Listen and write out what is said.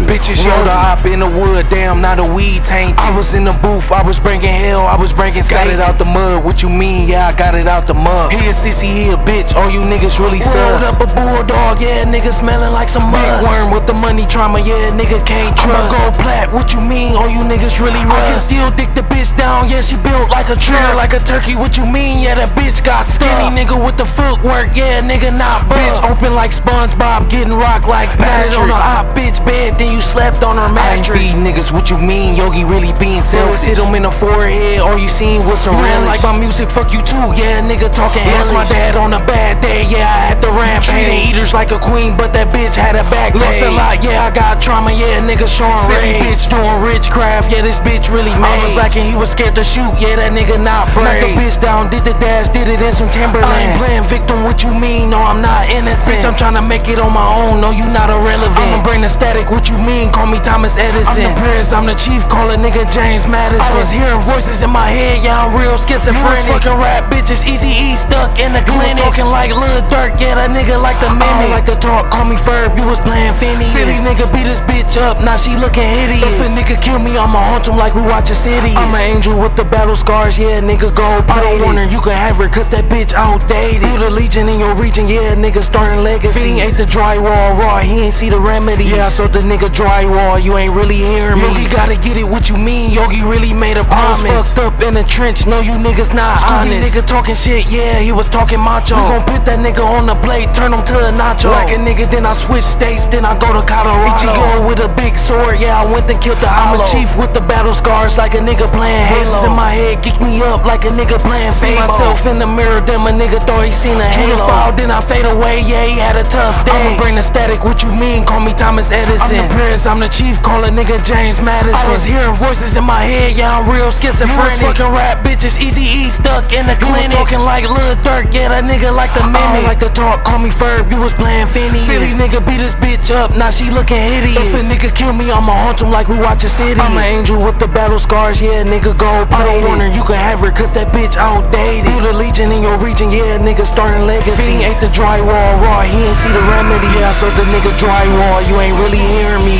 Country. Bitches yo the op in the wood, damn, not a weed taint. I was in the booth, I was bringing hell, I was bringing Got it out the mud, what you mean? Yeah, I got it out the mud. He a sissy, he a bitch, all you niggas really suck. Rolled up a bulldog, yeah, nigga smelling like some mud. Big worm with the money trauma, yeah, nigga can't trust. I'm a gold plat, what you mean? All you niggas really rust. I can still dick the bitch like a trigger, like a turkey, what you mean? Yeah, that bitch got skinny, nigga with the footwork, yeah, nigga not bitch. Open like SpongeBob, getting rocked like Patrick. on a hot bitch bed, then you slept on her mattress. I ain't niggas, what you mean? Yogi really being selfish. Hit him in the forehead, all you seen was some real. Like my music, fuck you too, yeah, nigga talking Lost my dad on a bad day, yeah, I had to rampage. Treating eaters like a queen, but that bitch had a back Lost a lot, yeah, I got trauma, yeah, nigga showing Silly bitch doing rich witchcraft, yeah, this bitch really made. I was lacking, he was scared to shoot, yeah, that nigga not brave. Knocked the bitch down, did the dash, did it in some Timberland. I ain't playing victim, what you mean? No, I'm not innocent. Bitch, I'm trying to make it on my own, no, you not irrelevant. I'ma bring the static, what you mean? Call me Thomas Edison. I'm the prince, I'm the chief, call a nigga James Madison. I was hearing voices in my head, yeah, I'm real schizophrenic. You was fucking rap bitches, easy E stuck in the clinic. Talking like Lil Durk, yeah, that nigga like the mimic. I don't like to talk, call me Ferb, you was playing Finny. Silly nigga beat this bitch up, now she looking hideous. If a nigga kill me, I'ma haunt him like we watch a city. I'm an angel with the battle scars, yeah, nigga go I don't want her, you can have her, cause that bitch outdated. You the legion in your region, yeah, nigga starting legacy. Finny ate the drywall raw, he ain't see the remedy. Yeah, I sold the nigga drywall, you ain't really hearing me. Yogi gotta get it, what you mean? Yogi really made a promise. I was fucked up in the trench, no, you niggas not Scooby honest. nigga talking shit, yeah, he was talking macho. We gon' put that nigga on the blade, turn him to a nacho. Like a nigga, then I switch states, then I go to Colorado. EGO with a big sword, yeah, I went and killed the I'm a chief with the battle scars, like a nigga playing Halo. in my head, geek me up like a nigga playing See myself in the mirror, then my nigga thought he seen a halo. fall, then I fade away, yeah, he had a tough day. I'ma bring the static, what you mean? Call me Thomas Edison. I'm the I'm the chief, call a nigga James Madison. I was hearing voices in my head, yeah, I'm real schizophrenic. You fucking rap bitches, easy E stuck in the clinic. Talking like Lil Durk, yeah, that nigga like the mimic. I don't like to talk, call me Ferb, you was playing Finny. Silly nigga beat this bitch up, now she looking hideous. If a nigga kill me, I'ma haunt him like we watch a city. I'm an angel with the battle scars, yeah, nigga go I don't want her, you can have her, cause that bitch outdated. You the legion in your region, yeah, nigga starting legacy. Finny ate the drywall raw, he ain't see the remedy. Yeah, so the nigga drywall, you ain't really hearing me.